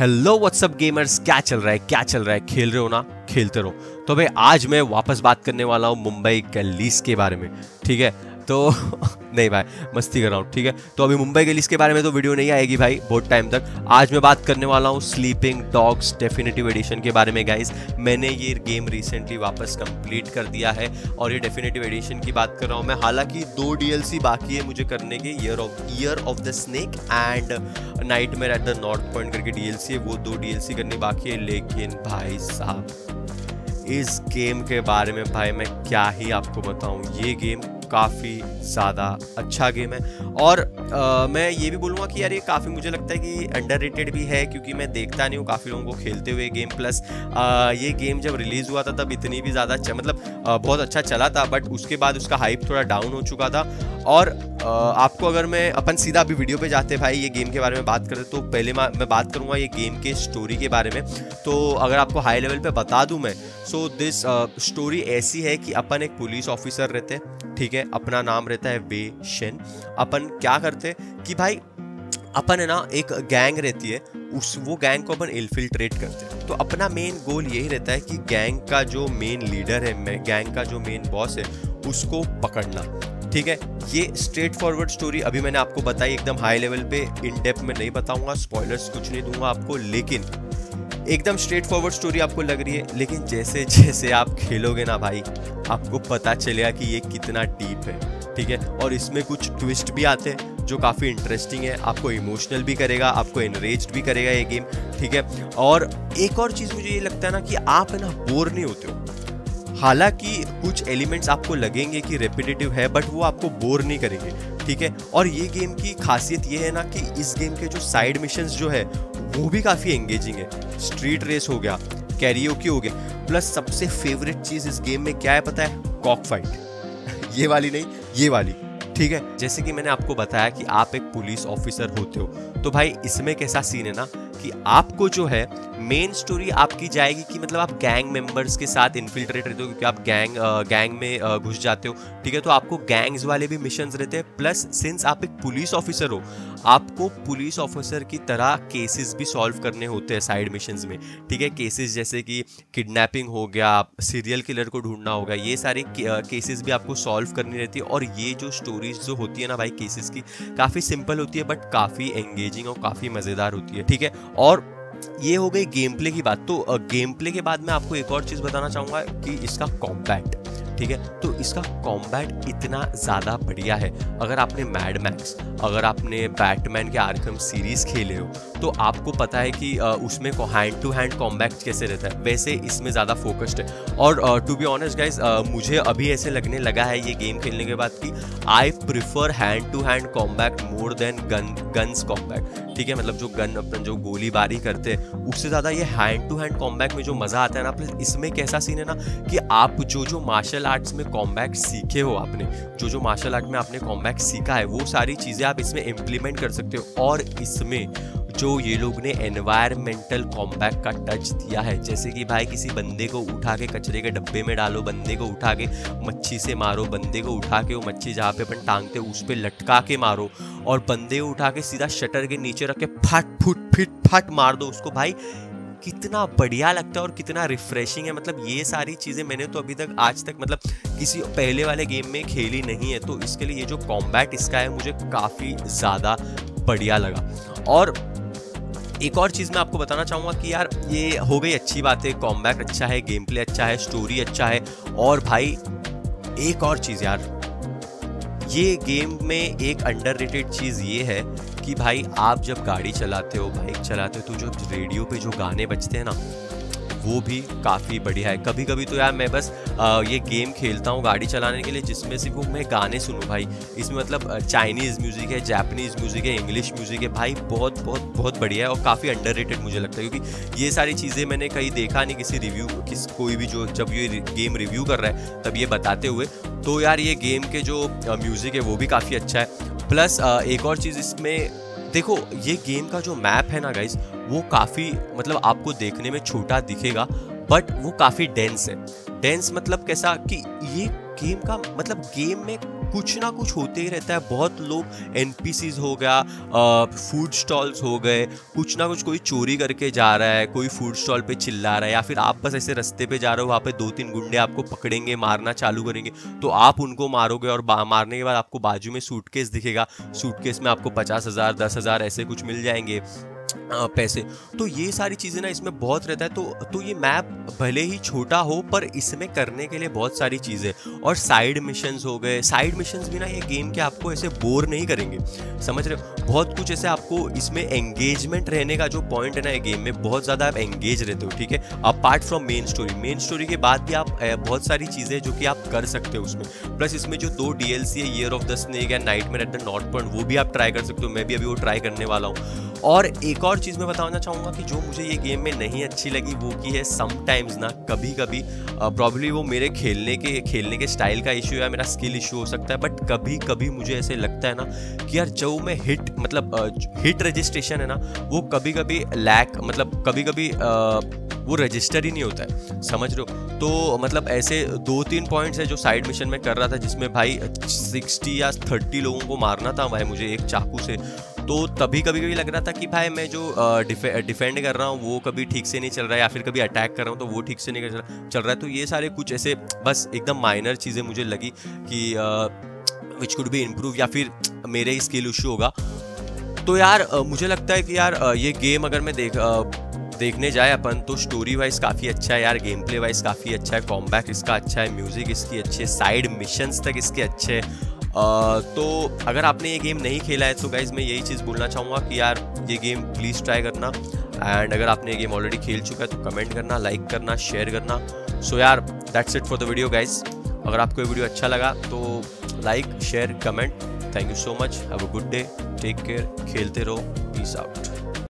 Hello what's up gamers क्या चल रहा है? क्या चल रहा है? खेल रहे हो ना? खेलते रहो। तो भाई, आज मैं वापस बात करने वाला हूँ मुंबई गलीस के बारे में, ठीक है? तो नहीं भाई, मस्ती कर रहा हूँ, ठीक है? तो अभी मुंबई के लिस्ट के बारे में तो वीडियो नहीं आएगी भाई, बहुत टाइम तक। आज मैं बात करने वाला हूँ स्लीपिंग डॉग्स डेफिनेटिव एडिशन के बारे में गाइस मैंने ये गेम रिसेंटली वापस कंप्लीट कर दिया है और ये डेफिनेटिव एडिशन की बात कर रहा हूँ मैं। हालाँकि दो डीएलसी बाकी है मुझे करने के year of year of the snake and nightmare at the north point करके डीएलसी है। वो दो डीएलसी करनी बाकी है, लेकिन भाई साहब, इस गेम के बारे में भाई मैं क्या ही आपको बताऊँ। ये गेम काफ़ी ज़्यादा अच्छा गेम है। और आ, मैं ये भी बोलूँगा कि यार ये काफ़ी मुझे लगता है कि अंडर भी है क्योंकि मैं देखता नहीं हूँ काफ़ी लोगों को खेलते हुए गेम प्लस आ, ये गेम जब रिलीज़ हुआ था तब इतनी भी ज़्यादा अच्छा मतलब आ, बहुत अच्छा चला था बट उसके बाद उसका हाइप थोड़ा डाउन हो चुका था। और आ, आपको अगर मैं अपन सीधा अभी वीडियो पे जाते भाई ये गेम के बारे में बात करें तो पहले मैं बात करूँगा ये गेम के स्टोरी के बारे में। तो अगर आपको हाई लेवल पे बता दूँ मैं सो दिस स्टोरी ऐसी है कि अपन एक पुलिस ऑफिसर रहते ठीक है, अपना नाम रहता है वे, शेन। अपन क्या करते कि भाई, अपन है ना, एक गैंग रहती है, उस वो गैंग को अपन इनफिल्ट्रेट करते हैं। तो अपना मेन गोल यही रहता है कि गैंग का जो मेन लीडर है गैंग का जो मेन बॉस है, उसको पकड़ना। ठीक है, ये स्ट्रेट फॉरवर्ड स्टोरी अभी मैंने आपको बताई, एकदम हाई लेवल पे इन डेप्थ में नहीं बताऊँगा स्पॉयलर्स कुछ नहीं दूँगा आपको, लेकिन एकदम स्ट्रेट फॉरवर्ड स्टोरी आपको लग रही है, लेकिन जैसे जैसे आप खेलोगे ना भाई, आपको पता चलेगा कि ये कितना डीप है, ठीक है? और इसमें कुछ ट्विस्ट भी आते हैं, जो काफ़ी इंटरेस्टिंग है, आपको इमोशनल भी करेगा, आपको इनरेज भी करेगा ये गेम ठीक है? और एक और चीज़ मुझे ये लगता है ना कि आप ना बोर नहीं होते हो। हालाँकि कुछ एलिमेंट्स आपको लगेंगे कि रेपिटेटिव है बट वो आपको बोर नहीं करेंगे, ठीक है? और ये गेम की खासियत ये है ना कि इस गेम के जो साइड मिशंस जो है वो भी काफ़ी एंगेजिंग है। स्ट्रीट रेस हो गया कैरियोकी हो गया प्लस सबसे फेवरेट चीज़ इस गेम में क्या है पता है? कॉक फाइट ये वाली नहीं, ये वाली। ठीक है? जैसे कि मैंने आपको बताया कि आप एक पुलिस ऑफिसर होते हो तो भाई इसमें कैसा सीन है ना? कि आपको जो है मेन स्टोरी आपकी जाएगी कि मतलब आप गैंग मेंबर्स के साथ इन्फिल्ट्रेट रहते हो, क्योंकि आप गैंग गैंग में घुस जाते हो। ठीक है तो आपको गैंग्स वाले भी मिशन रहते हैं। प्लस सिंस आप एक पुलिस ऑफिसर हो, आपको पुलिस ऑफिसर की तरह केसेस भी सॉल्व करने होते हैं साइड मिशन में। ठीक है केसेस जैसे कि किडनैपिंग हो गया सीरियल किलर को ढूंढना होगा ये सारे केसेस भी आपको सॉल्व करनी रहती है। और ये जो स्टोरीज जो होती है ना भाई केसेस की, काफ़ी सिंपल होती है बट काफ़ी एंगेजिंग और काफ़ी मज़ेदार होती है। ठीक है और ये हो गई गेम प्ले की बात। तो गेम प्ले के बाद मैं आपको एक और चीज़ बताना चाहूँगा कि इसका कॉम्पैक्ट ठीक है? तो इसका कॉम्बैट इतना ज़्यादा बढ़िया है। अगर आपने मैड मैक्स अगर आपने बैटमैन के आर्कम सीरीज़ खेले हो तो आपको पता है कि उसमें हैंड टू हैंड कॉम्बैक्ट कैसे रहता है। वैसे इसमें ज़्यादा फोकस्ड है। और टू बी ऑनेस्ट गाइज़ मुझे अभी ऐसे लगने लगा है ये गेम खेलने के बाद कि I prefer hand to hand combat more than gun guns combat ठीक है? मतलब जो गन अपन जो गोलीबारी करते हैं, उससे ज़्यादा ये हैंड टू हैंड कॉम्बैक्ट में जो मज़ा आता है ना प्लस इसमें कैसा सीन है ना कि आप जो जो मार्शल आर्ट्स में कॉम्बैक्ट सीखे हो आपने, जो जो मार्शल आर्ट में आपने कॉम्बैक्ट सीखा है, वो सारी चीज़ें आप इसमें इम्प्लीमेंट कर सकते हो। और इसमें जो ये लोग ने एनवायरमेंटल कॉम्बैक्ट का टच दिया है, जैसे कि भाई किसी बंदे को उठा के कचरे के डब्बे में डालो, बंदे को उठा के मच्छी से मारो, बंदे को उठा के वो मच्छी जहाँ पे अपन टांगते उस पर लटका के मारो, और बंदे को उठा के सीधा शटर के नीचे रख के फट फुट, फिट फट मार दो उसको। भाई कितना बढ़िया लगता है और कितना रिफ्रेशिंग है। मतलब ये सारी चीज़ें मैंने तो अभी तक, आज तक मतलब किसी पहले वाले गेम में खेली नहीं है। तो इसके लिए ये जो कॉम्बैट इसका है, मुझे काफ़ी ज़्यादा बढ़िया लगा। और एक और चीज़ मैं आपको बताना चाहूँगा कि यार, ये हो गई अच्छी बात है। कॉम्बैक अच्छा है गेम प्ले अच्छा है स्टोरी अच्छा है। और भाई, एक और चीज़ यार, ये गेम में एक अंडर चीज़ ये है कि भाई आप जब गाड़ी चलाते हो बाइक चलाते हो तो जो रेडियो पे जो गाने बजते हैं ना वो भी काफ़ी बढ़िया है। कभी कभी तो यार मैं बस ये गेम खेलता हूँ गाड़ी चलाने के लिए, जिसमें से वो मैं गाने सुनूँ भाई। इसमें मतलब चाइनीज़ म्यूज़िक है जापानीज़ म्यूज़िक है इंग्लिश म्यूज़िक है। भाई बहुत बहुत बहुत बढ़िया है और काफ़ी अंडर मुझे लगता है, क्योंकि ये सारी चीज़ें मैंने कहीं देखा नहीं किसी रिव्यू किस कोई भी जो जब ये गेम रिव्यू कर रहा है, तब ये बताते हुए। तो यार ये गेम के जो म्यूज़िक है वो भी काफ़ी अच्छा है। प्लस एक और चीज़ इसमें, देखो ये गेम का जो मैप है ना गाइज़ वो काफ़ी मतलब आपको देखने में छोटा दिखेगा बट वो काफ़ी डेंस है। डेंस मतलब कैसा कि ये गेम का मतलब गेम में कुछ ना कुछ होते ही रहता है। बहुत लोग एन हो गया फ़ूड स्टॉल्स हो गए, कुछ ना कुछ कोई चोरी करके जा रहा है, कोई फ़ूड स्टॉल पे चिल्ला रहा है, या फिर आप बस ऐसे रास्ते पे जा रहे हो, वहाँ पे दो तीन गुंडे आपको पकड़ेंगे, मारना चालू करेंगे तो आप उनको मारोगे और मारने के बाद आपको बाजू में सूटकेस दिखेगा। सूटकेस में आपको पचास हज़ार, दस हज़ार ऐसे कुछ मिल जाएँगे। पैसे। तो ये सारी चीज़ें ना इसमें बहुत रहता है। तो तो ये मैप भले ही छोटा हो, पर इसमें करने के लिए बहुत सारी चीज़ें। और साइड मिशंस हो गए। साइड मिशंस भी ना ये गेम के आपको ऐसे बोर नहीं करेंगे। समझ रहे हो? बहुत कुछ ऐसे आपको इसमें एंगेजमेंट रहने का जो पॉइंट है ना ये गेम में, बहुत ज़्यादा आप एंगेज रहते हो, ठीक है? Apart from main story main story के बाद भी आप बहुत सारी चीज़ें जो कि आप कर सकते हो उसमें। प्लस इसमें जो दो डी है year of the snake and night में एट द नॉर्थ पॉइंट वो भी आप ट्राई कर सकते हो। मैं भी अभी वो ट्राई करने वाला हूँ। और एक और चीज़ मैं बताना चाहूँगा कि जो मुझे ये गेम में नहीं अच्छी लगी, वो की है समटाइम्स ना कभी कभी प्रॉब्ली वो मेरे खेलने के खेलने के स्टाइल का इशू या मेरा स्किल इशू हो सकता है बट कभी कभी मुझे ऐसे लगता है ना कि यार जो मैं हिट मतलब हिट रजिस्ट्रेशन है ना, वो कभी कभी लैक मतलब कभी कभी वो रजिस्टर ही नहीं होता है, समझ रहे हो? तो मतलब ऐसे दो तीन पॉइंट्स है जो साइड मिशन में कर रहा था, जिसमें भाई सिक्सटी या थर्टी लोगों को मारना था भाई मुझे एक चाकू से तो तभी कभी कभी लग रहा था कि भाई मैं जो डिफेंड कर रहा हूँ, वो कभी ठीक से नहीं चल रहा है या फिर कभी अटैक कर रहा हूँ तो वो ठीक से नहीं चल रहा है। तो ये सारे कुछ ऐसे बस एकदम माइनर चीज़ें मुझे लगी कि विच कुड बी इम्प्रूव या फिर मेरे ही स्किल इशू होगा। तो यार मुझे लगता है कि यार ये गेम अगर मैं देख देखने जाए अपन तो स्टोरी वाइज काफ़ी अच्छा है यार गेम प्ले वाइज काफ़ी अच्छा है कॉम्बैक इसका अच्छा है म्यूज़िक इसकी अच्छी है साइड मिशंस तक इसके अच्छे हैं। तो अगर आपने ये गेम नहीं खेला है तो गाइज़ मैं यही चीज़ बोलना चाहूँगा कि यार ये गेम प्लीज़ ट्राई करना। एंड अगर आपने ये गेम ऑलरेडी खेल चुका है तो कमेंट करना लाइक करना शेयर करना। सो so, यार that's it for the video guys अगर आपको ये वीडियो अच्छा लगा तो like share comment thank you so much have a good day take care खेलते रहो. Peace out